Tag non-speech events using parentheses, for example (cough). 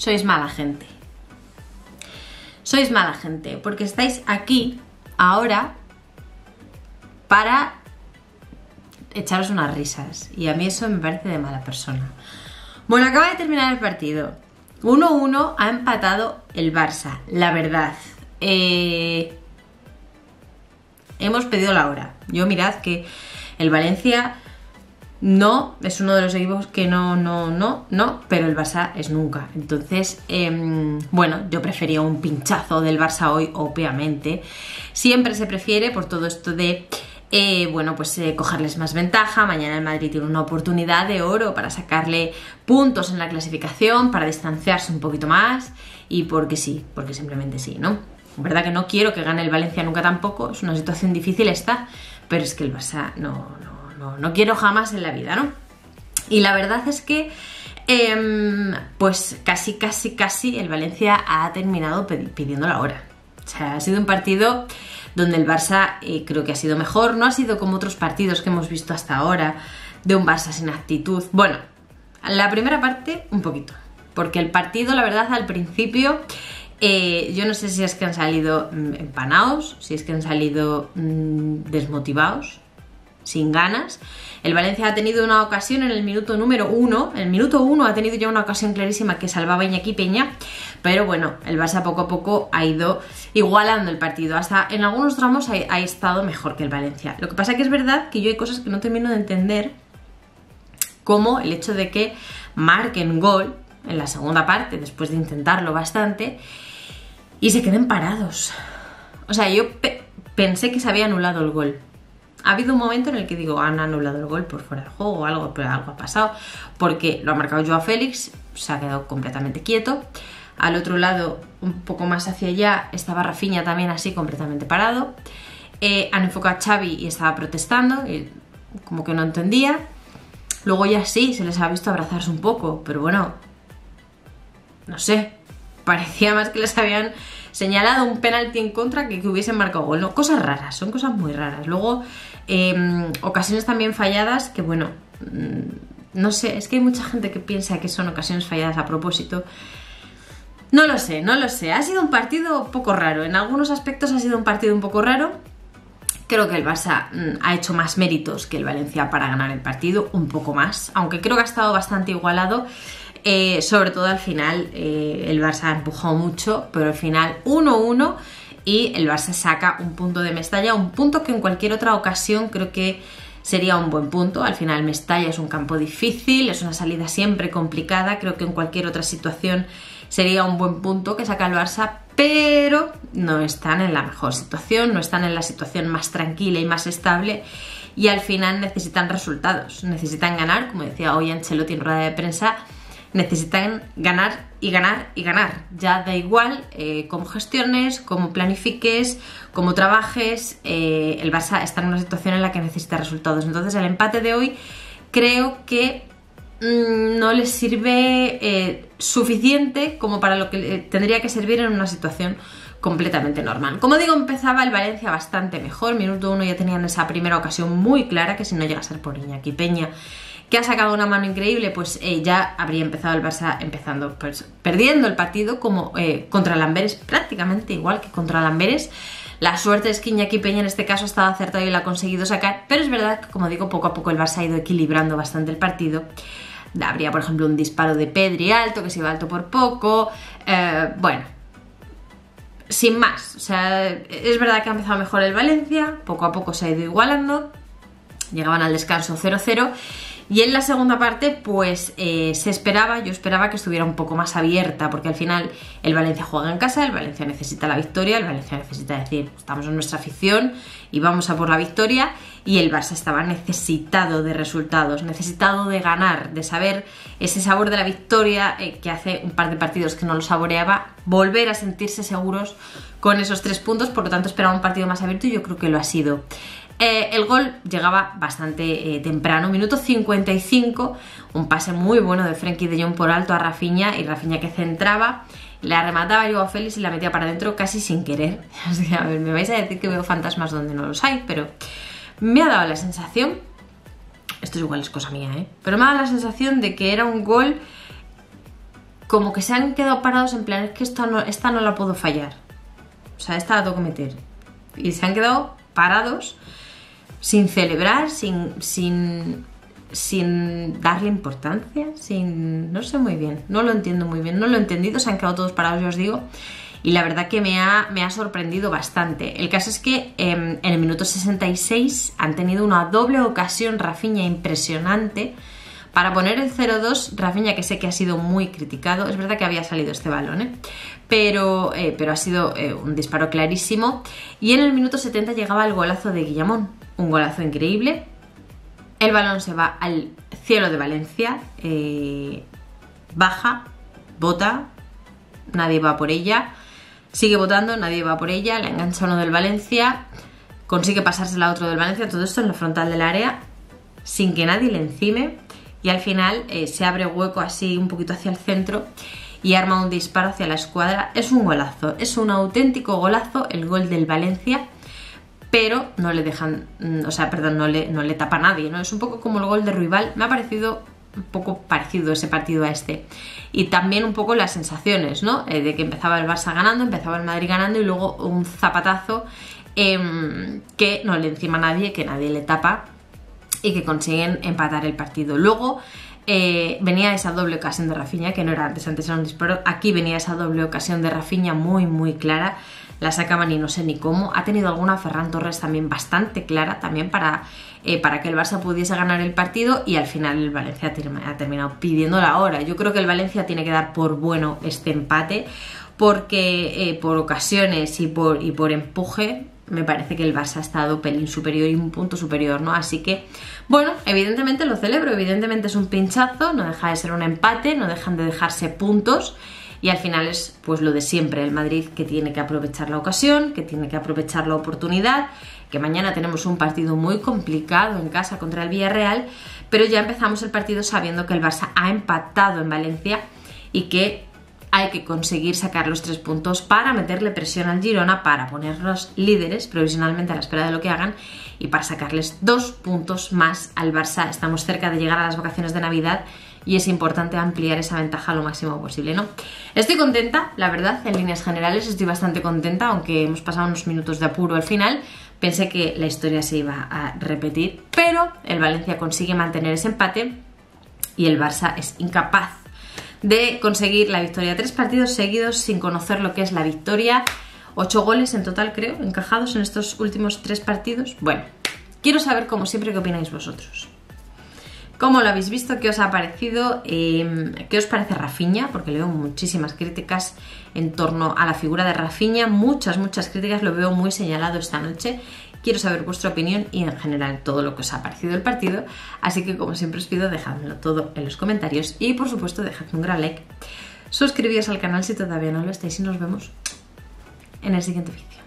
sois mala gente. Sois mala gente, porque estáis aquí ahora para echaros unas risas. Y a mí eso me parece de mala persona. Bueno, acaba de terminar el partido. 1-1 ha empatado el Barça, la verdad. Eh, hemos pedido la hora. Yo mirad que el Valencia no es uno de los equipos que no, no, no, no, pero el Barça es nunca. Entonces, em, bueno, yo prefería un pinchazo del Barça hoy, obviamente. Siempre se prefiere por todo esto de eh, bueno, pues eh, cogerles más ventaja. Mañana el Madrid tiene una oportunidad de oro para sacarle puntos en la clasificación, para distanciarse un poquito más y porque sí, porque simplemente sí, ¿no? verdad que no quiero que gane el Valencia nunca tampoco, es una situación difícil esta, pero es que el Barça no, no, no, no quiero jamás en la vida, ¿no? Y la verdad es que em, pues casi, casi, casi el Valencia ha terminado pidiendo la hora. O sea, ha sido un partido donde el Barça eh, creo que ha sido mejor, no ha sido como otros partidos que hemos visto hasta ahora, de un Barça sin actitud. Bueno, la primera parte un poquito, porque el partido, la verdad, al principio... Eh, yo no sé si es que han salido mm, empanados, si es que han salido mm, desmotivados, sin ganas. El Valencia ha tenido una ocasión en el minuto número uno, en el minuto uno ha tenido ya una ocasión clarísima que salvaba Iñaki Peña, pero bueno, el Barça poco a poco ha ido igualando el partido, hasta en algunos tramos ha, estado mejor que el Valencia. Lo que pasa que es verdad que yo hay cosas que no termino de entender, como el hecho de que marquen gol en la segunda parte, después de intentarlo bastante, y se queden parados. O sea, yo pensé que se había anulado el gol ha habido un momento en el que digo, han anulado el gol por fuera del juego o algo, pero algo ha pasado, porque lo ha marcado Joao Félix, se ha quedado completamente quieto. Al otro lado, un poco más hacia allá, estaba Rafinha también así, completamente parado. Eh, han enfocado a Xavi y estaba protestando, y como que no entendía. Luego ya sí, se les ha visto abrazarse un poco, pero bueno, no sé, (laughs) parecía más que les habían señalado un penalti en contra que, que hubiesen marcado gol. No, cosas raras, son cosas muy raras. Luego Em, ocasiones también falladas que, bueno, mm, no sé, es que hay mucha gente que piensa que son ocasiones falladas a propósito. No lo sé, no lo sé. Ha sido un partido poco raro. En algunos aspectos ha sido un partido un poco raro. Creo que el Barça mm, ha hecho más méritos que el Valencia para ganar el partido, un poco más, aunque creo que ha estado bastante igualado. Eh, sobre todo al final, eh, el Barça ha empujado mucho, pero al final 1-1 y el Barça saca un punto de Mestalla, un punto que en cualquier otra ocasión creo que sería un buen punto. Al final Mestalla es un campo difícil, es una salida siempre complicada, creo que en cualquier otra situación sería un buen punto que saca el Barça, pero no están en la mejor situación, no están en la situación más tranquila y más estable y al final necesitan resultados, necesitan ganar, como decía hoy Ancelotti en rueda de prensa, necesitan ganar y ganar y ganar. Ya da igual eh, cómo gestiones, cómo planifiques, cómo trabajes, eh, el Barça está en una situación en la que necesita resultados. Entonces el empate de hoy creo que mm, no les sirve eh, suficiente como para lo que tendría que servir en una situación completamente normal. Como digo, empezaba el Valencia bastante mejor. Minuto uno ya tenían esa primera ocasión muy clara, que si no llega a ser por Iñaki Peña que ha sacado una mano increíble, pues eh, ya habría empezado el Barça empezando pues, perdiendo el partido como eh, contra Lamberes, prácticamente igual que contra Lamberes. La suerte es que Iñaki Peña en este caso ha estado acertado y la ha conseguido sacar, pero es verdad que, como digo, poco a poco el Barça ha ido equilibrando bastante el partido. Habría, por ejemplo, un disparo de Pedri alto, que se iba alto por poco. Eh, bueno, sin más. O sea, es verdad que ha empezado mejor el Valencia, poco a poco se ha ido igualando. Llegaban al descanso 0-0 y en la segunda parte, pues eh, se esperaba, yo esperaba que estuviera un poco más abierta, porque al final el Valencia juega en casa, el Valencia necesita la victoria, el Valencia necesita decir, estamos en nuestra afición y vamos a por la victoria, y el Barça estaba necesitado de resultados, necesitado de ganar, de saber ese sabor de la victoria eh, que hace un par de partidos que no lo saboreaba, volver a sentirse seguros con esos tres puntos, por lo tanto esperaba un partido más abierto y yo creo que lo ha sido. Eh, el gol llegaba bastante eh, temprano, minuto 55, un pase muy bueno de Frenkie de Jong por alto a Rafinha y Rafinha que centraba, le remataba yo a Félix y la metía para adentro casi sin querer. (laughs) a ver, me vais a decir que veo fantasmas donde no los hay, pero me ha dado la sensación, esto es igual es cosa mía, ¿eh? pero me ha dado la sensación de que era un gol como que se han quedado parados en plan, es que esta no, esta no la puedo fallar. O sea, esta la tengo que meter. Y se han quedado parados sin celebrar, sin, sin, sin darle importancia, sin... no sé muy bien, no lo entiendo muy bien, no lo he entendido, se han quedado todos parados, yo os digo, y la verdad que me ha, me ha sorprendido bastante. El caso es que em, en el minuto 66 han tenido una doble ocasión Rafiña impresionante para poner el 0-2, Rafiña que sé que ha sido muy criticado, es verdad que había salido este balón, ¿eh? pero, eh, pero ha sido eh, un disparo clarísimo. Y en el minuto 70 llegaba el golazo de Guillamón, un golazo increíble. El balón se va al cielo de Valencia, baja, bota, nadie va por ella, sigue votando, nadie va por ella, la engancha uno del Valencia, consigue pasársela a otro del Valencia, todo esto en la frontal del área, sin que nadie le encime y al final eh, se abre hueco así un poquito hacia el centro y arma un disparo hacia la escuadra. Es un golazo, es un auténtico golazo el gol del Valencia, pero no le dejan, mm, o sea, perdón, no le, no le tapa a nadie, ¿no? Es un poco como el gol de Ruibal, me ha parecido un poco parecido ese partido a este. Y también un poco las sensaciones, ¿no? Eh, de que empezaba el Barça ganando, empezaba el Madrid ganando y luego un zapatazo em, que no le encima a nadie, que nadie le tapa y que consiguen empatar el partido. Luego eh, venía esa doble ocasión de Rafinha, que no era antes, antes era un disparo. Aquí venía esa doble ocasión de Rafinha muy, muy clara. La sacaban y no sé ni cómo. Ha tenido alguna Ferran Torres también bastante clara, también para, eh, para que el Barça pudiese ganar el partido. Y al final el Valencia ha terminado pidiendo la hora. Yo creo que el Valencia tiene que dar por bueno este empate, porque eh, por ocasiones y por, y por empuje me parece que el Barça ha estado pelín superior y un punto superior, ¿no? Así que, bueno, evidentemente lo celebro, evidentemente es un pinchazo, no deja de ser un empate, no dejan de dejarse puntos y al final es pues lo de siempre, el Madrid que tiene que aprovechar la ocasión, que tiene que aprovechar la oportunidad, que mañana tenemos un partido muy complicado en casa contra el Villarreal, pero ya empezamos el partido sabiendo que el Barça ha empatado en Valencia y que hay que conseguir sacar los tres puntos para meterle presión al Girona, para ponerlos líderes provisionalmente a la espera de lo que hagan y para sacarles dos puntos más al Barça. Estamos cerca de llegar a las vacaciones de Navidad y es importante ampliar esa ventaja lo máximo posible, ¿no? Estoy contenta, la verdad, en líneas generales estoy bastante contenta, aunque hemos pasado unos minutos de apuro al final. Pensé que la historia se iba a repetir, pero el Valencia consigue mantener ese empate y el Barça es incapaz de conseguir la victoria. Tres partidos seguidos sin conocer lo que es la victoria. Ocho goles en total, creo, encajados en estos últimos tres partidos. Bueno, quiero saber, como siempre, qué opináis vosotros. ¿Cómo lo habéis visto? ¿Qué os ha parecido? Em, ¿Qué os parece Rafiña? Porque leo muchísimas críticas en torno a la figura de Rafiña. Muchas, muchas críticas. Lo veo muy señalado esta noche. Quiero saber vuestra opinión y en general todo lo que os ha parecido el partido. Así que como siempre os pido, dejadmelo todo en los comentarios y por supuesto dejadme un gran like. Suscribíos al canal si todavía no lo estáis y nos vemos en el siguiente vídeo.